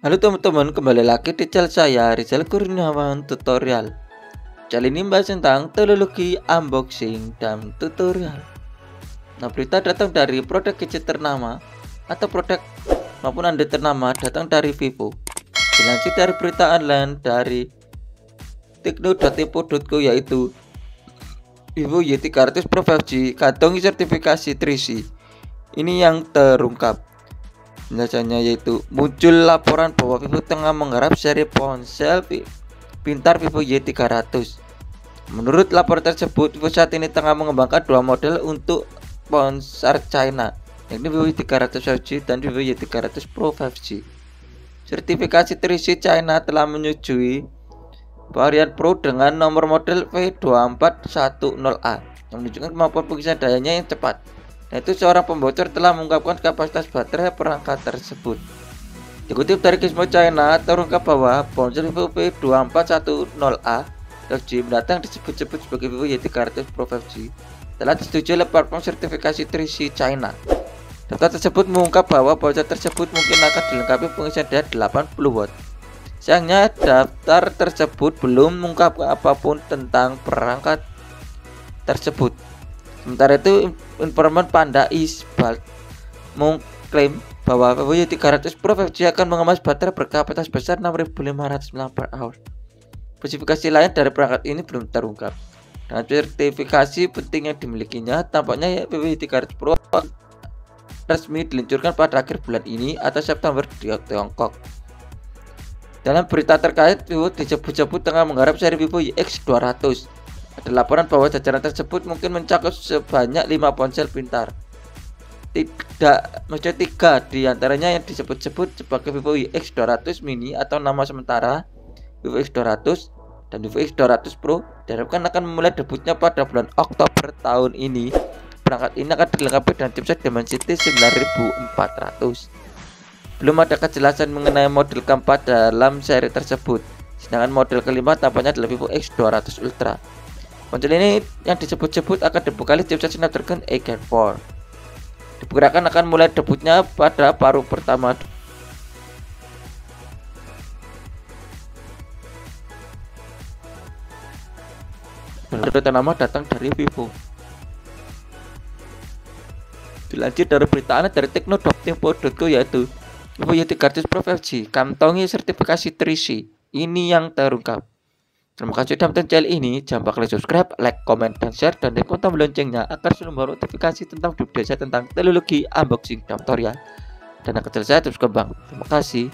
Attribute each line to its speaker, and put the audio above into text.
Speaker 1: Halo teman-teman, kembali lagi di channel saya Rizal Kurniawan Tutorial. Channel ini membahas tentang teknologi unboxing dan tutorial. Nah, berita datang dari produk gadget ternama atau produk maupun anda ternama datang dari Vivo. Dilansir dari berita online dari tekno.info.co yaitu Vivo Y300 Pro 5G kantongi sertifikasi 3C. Ini yang terungkap. Biasanya yaitu muncul laporan bahwa Vivo tengah menggarap seri ponsel pintar Vivo Y300. Menurut laporan tersebut, Vivo saat ini tengah mengembangkan dua model untuk ponsel China, yakni Vivo Y300 5G dan Vivo Y300 Pro 5G. Sertifikasi 3C China telah menyetujui varian Pro dengan nomor model V2410A yang menunjukkan kemampuan pengisian dayanya yang cepat yaitu seorang pembocor telah mengungkapkan kapasitas baterai perangkat tersebut. Dikutip dari Gizmo China, terungkap bahwa ponsel Vivo V2410A 5G mendatang disebut-sebut sebagai Vivo Y300 Pro 5G telah disetujui oleh platform sertifikasi 3C China. Data tersebut mengungkap bahwa ponsel tersebut mungkin akan dilengkapi pengisian daya 80 watt. Sayangnya daftar tersebut belum mengungkapkan apa pun tentang perangkat tersebut. Sementara itu, informan Panda Isbal mengklaim bahwa Vivo Y300 Pro 5G akan mengemas baterai berkapasitas besar 6500 mAh. Spesifikasi lain dari perangkat ini belum terungkap. Dengan sertifikasi penting yang dimilikinya, tampaknya Vivo Y300 Pro resmi diluncurkan pada akhir bulan ini atau September di Tiongkok. Dalam berita terkait, Vivo disebut-sebut tengah menggarap seri Vivo X200 ada laporan bahwa jajaran tersebut mungkin mencakup sebanyak 5 ponsel pintar. Tidak, maksudnya tiga di antaranya yang disebut-sebut sebagai Vivo X200 mini atau nama sementara Vivo X200 dan Vivo X200 Pro diharapkan akan memulai debutnya pada bulan Oktober tahun ini. Perangkat ini akan dilengkapi dengan chipset Dimensity 9400. Belum ada kejelasan mengenai model keempat dalam seri tersebut. Sedangkan model kelima tampaknya adalah Vivo X200 Ultra. Ponsel ini yang disebut-sebut akan dibekali chipset Snapdragon 8 Gen 4. Diperkirakan akan mulai debutnya pada paruh pertama Berita nama datang dari Vivo. Dilansir dari berita dari tekno.tempo.co yaitu Vivo Y300 Pro 5G kantongi sertifikasi 3C. Ini yang terungkap. Terima kasih sudah menonton channel ini. Jangan lupa klik subscribe, like, comment, dan share. Dan tekan tombol loncengnya agar selalu membawa notifikasi tentang video saya tentang teknologi unboxing tutorial. Dan akan selesai terus kembang. Terima kasih.